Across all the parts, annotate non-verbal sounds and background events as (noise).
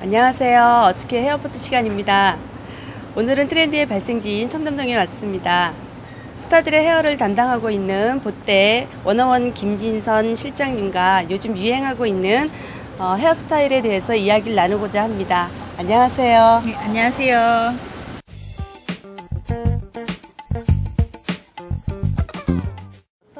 안녕하세요. 어스케 헤어포트 시간입니다. 오늘은 트렌드의 발생지인 첨담동에 왔습니다. 스타들의 헤어를 담당하고 있는 보때 원어원 김진선 실장님과 요즘 유행하고 있는 어, 헤어스타일에 대해서 이야기를 나누고자 합니다. 안녕하세요. 네, 안녕하세요.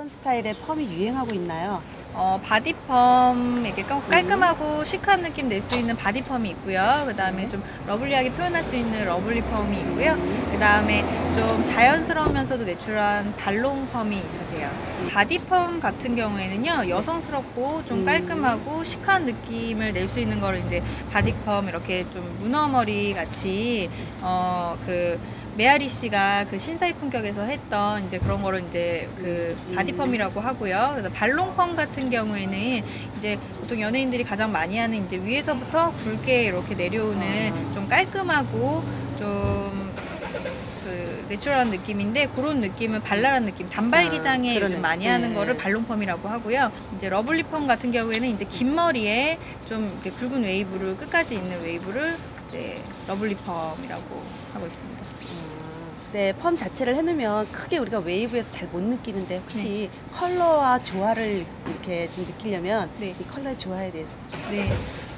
어떤 스타일의 펌이 유행하고 있나요? 어, 바디펌 이렇게 깔- 깔끔하고 시크한 느낌 낼 수 있는 바디펌이 있고요. 그 다음에 좀 lovely하게 표현할 수 있는 lovely 펌이 있고요. 그 다음에 좀 자연스러우면서도 natural한 ballon 펌이 있으세요. 바디펌 같은 경우에는요, 여성스럽고 좀 음. 깔끔하고 시크한 느낌을 낼 수 있는 거를 이제 바디펌 이렇게 좀 문어머리 같이 어, 그 메아리 씨가 그 신사의 품격에서 했던 이제 그런 거를 이제 그 바디펌이라고 하고요. 그래서 ballon펌 같은 경우에는 이제 보통 연예인들이 가장 많이 하는 이제 위에서부터 굵게 이렇게 내려오는 좀 깔끔하고 좀 그 내추럴한 느낌인데 그런 느낌은 발랄한 느낌 단발 아, 기장에. 요즘 많이 하는 네. 거를 ballon펌이라고 하고요. 이제 lovely펌 같은 경우에는 이제 긴 머리에 좀 굵은 웨이브를 끝까지 있는 웨이브를 이제 lovely 펌이라고 하고 있습니다. 네, 펌 자체를 해놓으면 크게 우리가 웨이브에서 잘 못 느끼는데 혹시 컬러와 조화를 이렇게 좀 느끼려면 네. 이 컬러의 조화에 대해서 좀 네.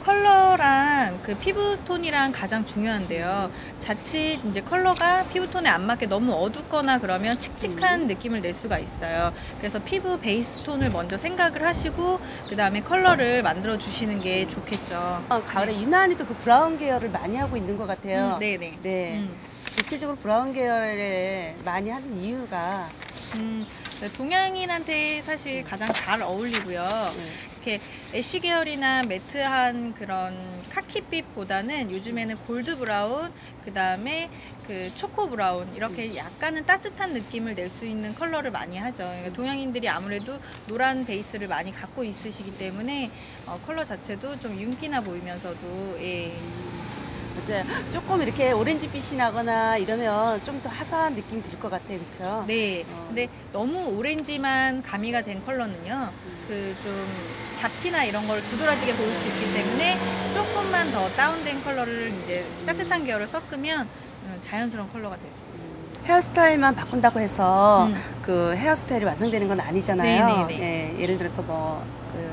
컬러랑 그 피부톤이랑 가장 중요한데요. 자칫 이제 컬러가 피부톤에 안 맞게 너무 어둡거나 그러면 칙칙한 느낌을 낼 수가 있어요. 그래서 피부 베이스 톤을 먼저 생각을 하시고 그 다음에 컬러를 만들어 주시는 게 좋겠죠. 어, 가을에 유난히 또 그 브라운 계열을 많이 하고 있는 것 같아요. 음, 네네. 네. 음. 대체적으로 브라운 계열에 많이 하는 이유가 음, 동양인한테 사실 가장 잘 어울리고요. 네. 이렇게 ash 계열이나 matte한 그런 카키빛보다는 요즘에는 gold brown, 그 다음에 그 초코 브라운 이렇게 약간은 따뜻한 느낌을 낼 수 있는 컬러를 많이 하죠. 그러니까 동양인들이 아무래도 노란 베이스를 많이 갖고 있으시기 때문에 어, 컬러 자체도 좀 윤기나 보이면서도 예. 맞아요. 조금 이렇게 오렌지빛이 나거나 이러면 좀 더 화사한 느낌이 들 것 같아요, 그렇죠? 네. 어. 근데 너무 오렌지만 가미가 된 컬러는요. 그좀 잡티나 이런 걸 두드러지게 보일 수 있기 때문에 조금만 더 다운된 컬러를 이제 따뜻한 계열을 섞으면 음, 자연스러운 컬러가 될 수 있어요. 헤어스타일만 바꾼다고 해서 음. 그 헤어스타일이 완성되는 건 아니잖아요. 네네네. 예, 예를 들어서 뭐, 그, 그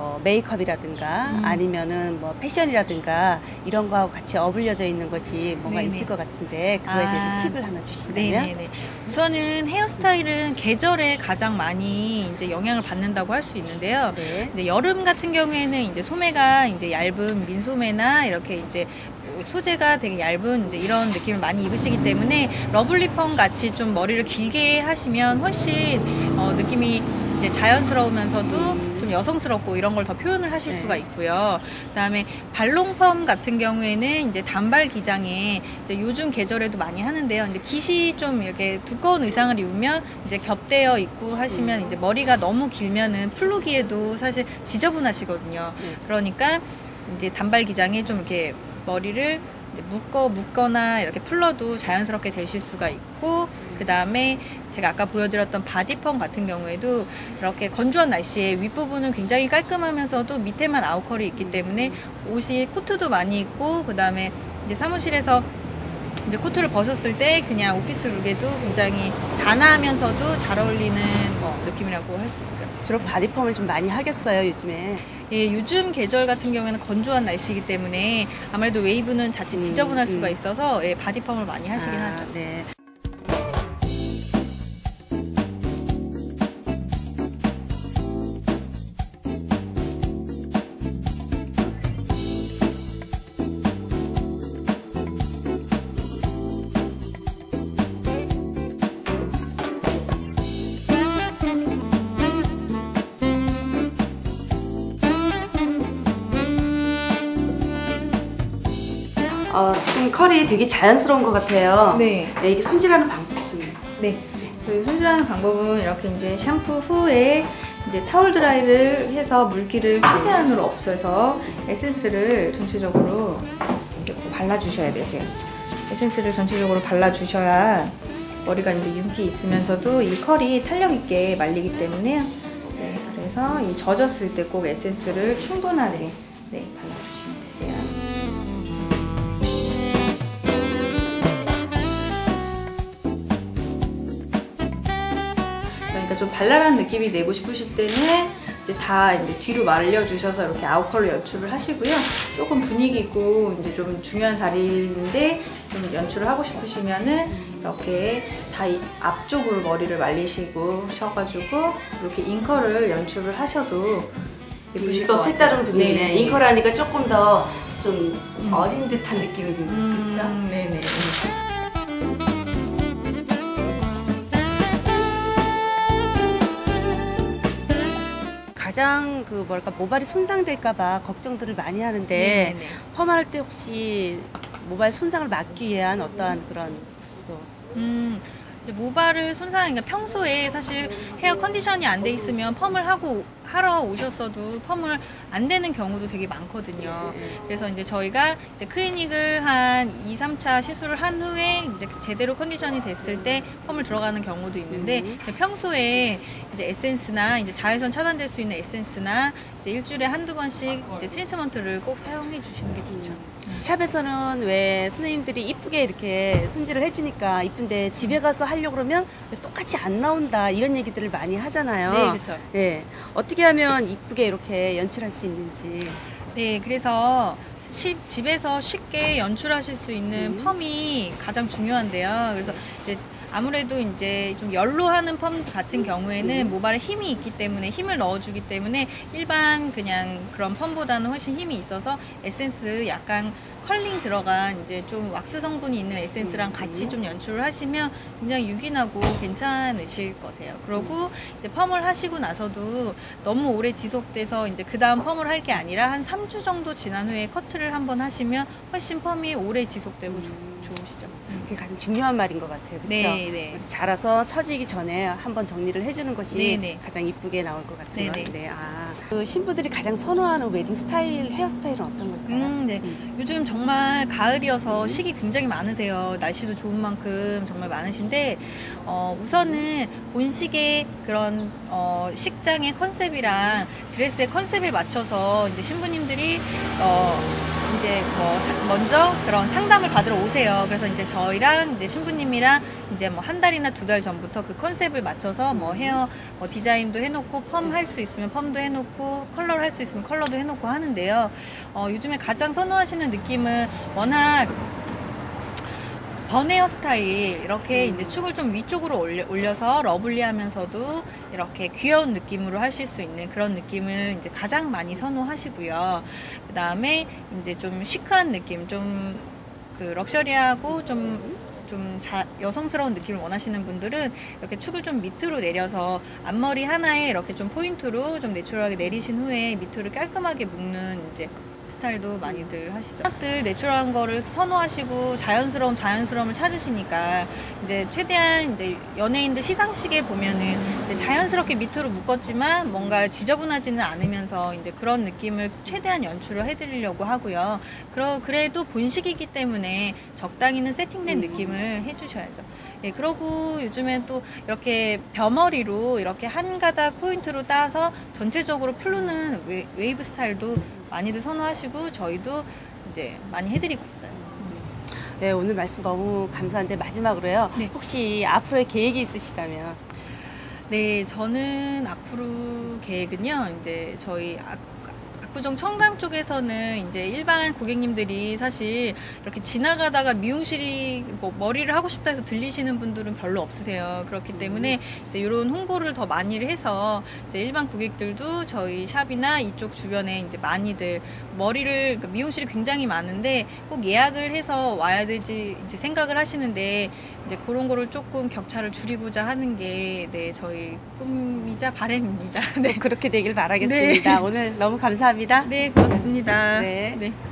뭐 메이크업이라든가 음. 아니면은 뭐 패션이라든가 이런 거하고 같이 어울려져 있는 것이 뭔가 네네. 있을 것 같은데 그거에 아. 대해서 팁을 하나 주신다면? 네네네. 우선은 헤어스타일은 계절에 가장 많이 이제 영향을 받는다고 할 수 있는데요. 네. 근데 여름 같은 경우에는 이제 소매가 이제 얇은 민소매나 이렇게 이제 소재가 되게 얇은 이제 이런 느낌을 많이 입으시기 때문에 lovely펌 같이 좀 머리를 길게 하시면 훨씬 어, 느낌이 이제 자연스러우면서도 좀 여성스럽고 이런 걸 더 표현을 하실 네. 수가 있고요. 그다음에 ballon펌 같은 경우에는 이제 단발 기장에 이제 요즘 계절에도 많이 하는데요. 이제 깃이 좀 이렇게 두꺼운 의상을 입으면 이제 겹대어 입고 하시면 이제 머리가 너무 길면은 풀르기에도 사실 지저분하시거든요. 네. 그러니까 이제 단발 기장에 좀 이렇게 머리를 묶어 묶거나 이렇게 풀러도 자연스럽게 되실 수가 있고 그 다음에 제가 아까 보여드렸던 body펌 같은 경우에도 이렇게 건조한 날씨에 윗부분은 굉장히 깔끔하면서도 밑에만 out curl이 있기 때문에 옷이 코트도 많이 있고 그 다음에 이제 사무실에서 이제 코트를 벗었을 때 그냥 office look에도 굉장히 단아하면서도 잘 어울리는 어, 느낌이라고 할 수 있죠. 주로 body펌을 좀 많이 하겠어요, 요즘에. 예, 요즘 계절 같은 경우에는 건조한 날씨이기 때문에 아무래도 웨이브는 자칫 음, 지저분할 수가 음. 있어서 예, body펌을 많이 하시긴 아, 하죠. 네. 어, 지금 컬이 되게 자연스러운 것 같아요. 네. 네, 이게 손질하는 방법 좀. 네. 그 손질하는 방법은 이렇게 이제 샴푸 후에 이제 타월 드라이를 해서 물기를 최대한으로 없애서 에센스를 전체적으로 이렇게 발라주셔야 되세요. 에센스를 전체적으로 발라주셔야 머리가 이제 윤기 있으면서도 이 컬이 탄력 있게 말리기 때문에요. 네, 그래서 이 젖었을 때 꼭 에센스를 충분하게 네, 발라주시면 되세요. 좀 발랄한 느낌이 내고 싶으실 때는 이제 다 이제 뒤로 말려주셔서 이렇게 아웃컬러 연출을 하시고요. 조금 분위기 있고 이제 좀 중요한 자리인데 좀 연출을 하고 싶으시면은 이렇게 다이 앞쪽으로 머리를 말리시고 셔가지고 이렇게 잉커를 연출을 하셔도 예쁘실 또것 색다른. 분위기네. 네. 잉커라니까 조금 더좀 음. 어린 듯한 느낌이 듭니다. 음, 그렇죠? 네네. 가장 그 뭐랄까 모발이 손상될까봐 걱정들을 많이 하는데 네네네. 펌할 때 혹시 모발 손상을 막기 위한 어떠한 그런 또 음, 모발을 손상, 그러니까 평소에 사실 헤어 컨디션이 안 돼 있으면 펌을 하고 하러 오셨어도 펌을 안 되는 경우도 되게 많거든요. 그래서 이제 저희가 이제 클리닉을 한 2, 3차 시술을 한 후에 이제 제대로 컨디션이 됐을 때 펌을 들어가는 경우도 있는데 음. 평소에 이제 에센스나 이제 자외선 차단될 수 있는 에센스나 이제 일주일에 한두 번씩 이제 트리트먼트를 꼭 사용해 주시는 게 좋죠. 샵에서는 왜 선생님들이 이쁘게 이렇게 손질을 해주니까 이쁜데 집에 가서 하려고 그러면 왜 똑같이 안 나온다 이런 얘기들을 많이 하잖아요. 네, 그렇죠. 네. 어떻게 하면 이쁘게 이렇게 연출할 수 있는지. 네, 그래서 시- 집에서 쉽게 연출하실 수 있는 음. 펌이 가장 중요한데요. 그래서 이제 아무래도 이제 좀 열로 하는 펌 같은 경우에는 음. 모발에 힘이 있기 때문에 힘을 넣어주기 때문에 일반 그냥 그런 펌보다는 훨씬 힘이 있어서 에센스 약간 컬링 들어간 이제 좀 왁스 성분이 있는 에센스랑 같이 좀 연출을 하시면 굉장히 윤기나고 괜찮으실 거세요. 그리고 이제 펌을 하시고 나서도 너무 오래 지속돼서 이제 그 다음 펌을 할 게 아니라 한 3주 정도 지난 후에 커트를 한번 하시면 훨씬 펌이 오래 지속되고 좋- 좋으시죠. 그게 가장 중요한 말인 것 같아요. 그렇죠? 네, 네. 자라서 처지기 전에 한번 정리를 해주는 것이 네, 네. 가장 이쁘게 나올 것 같아요. 네, 네. 네. 아, 그 신부들이 가장 선호하는 웨딩 스타일, 헤어스타일은 어떤 걸까요? 음, 네. 요즘 정말 가을이어서 식이 굉장히 많으세요. 날씨도 좋은 만큼 정말 많으신데, 어, 우선은 본식의 그런, 어, 식장의 컨셉이랑 드레스의 컨셉에 맞춰서 이제 신부님들이, 어, 이제 뭐 사- 먼저 그런 상담을 받으러 오세요. 그래서 이제 저희랑 이제 신부님이랑 이제 뭐 한 달이나 두 달 전부터 그 컨셉을 맞춰서 뭐 헤어 뭐 디자인도 해놓고 펌 할 수 있으면 펌도 해놓고 컬러를 할 수 있으면 컬러도 해놓고 하는데요. 어, 요즘에 가장 선호하시는 느낌은 워낙 bun hair 스타일 이렇게 이제 축을 좀 위쪽으로 올려, 올려 서 lovely하면서도 이렇게 귀여운 느낌으로 하실 수 있는 그런 느낌을 이제 가장 많이 선호하시고요. 그 다음에 이제 좀 시크한 느낌, 좀 그 럭셔리하고 좀좀 자, 여성스러운 느낌을 원하시는 분들은 이렇게 축을 좀 밑으로 내려서 앞머리 하나에 이렇게 좀 포인트로 좀 내추럴하게 내리신 후에 밑으로 깔끔하게 묶는 이제 스타일도 많이들 하시죠. 들 내추럴한 거를 선호하시고 자연스러운 자연스러움을 찾으시니까 이제 최대한 이제 연예인들 시상식에 보면은 이제 자연스럽게 밑으로 묶었지만 뭔가 지저분하지는 않으면서 이제 그런 느낌을 최대한 연출을 해드리려고 하고요. 그러, 그래도 본식이기 때문에 적당히는 세팅된 느낌을 해주셔야죠. 예, 그러고 요즘엔 또 이렇게 벼머리로 이렇게 한 가닥 포인트로 따서 전체적으로 풀르는 웨, 웨이브 스타일도 많이들 선호하시고 저희도 이제 많이 해드리고 있어요. 네, 오늘 말씀 너무 감사한데 마지막으로요. 네. 혹시 앞으로의 계획이 있으시다면? 네, 저는 앞으로 계획은요, 이제 저희 악- 압구정 청담 쪽에서는 이제 일반 고객님들이 사실 이렇게 지나가다가 미용실이 뭐 머리를 하고 싶다 해서 들리시는 분들은 별로 없으세요. 그렇기 때문에 이제 이런 홍보를 더 많이 해서 이제 일반 고객들도 저희 샵이나 이쪽 주변에 이제 많이들 머리를 그러니까 미용실이 굉장히 많은데 꼭 예약을 해서 와야 되지 이제 생각을 하시는데 이제 그런 거를 조금 격차를 줄이고자 하는 게 네, 저희 꿈이자 바람입니다. (laughs) 네. 그렇게 되길 바라겠습니다. 오늘 너무 감사합니다. 네, 고맙습니다. 네. 네.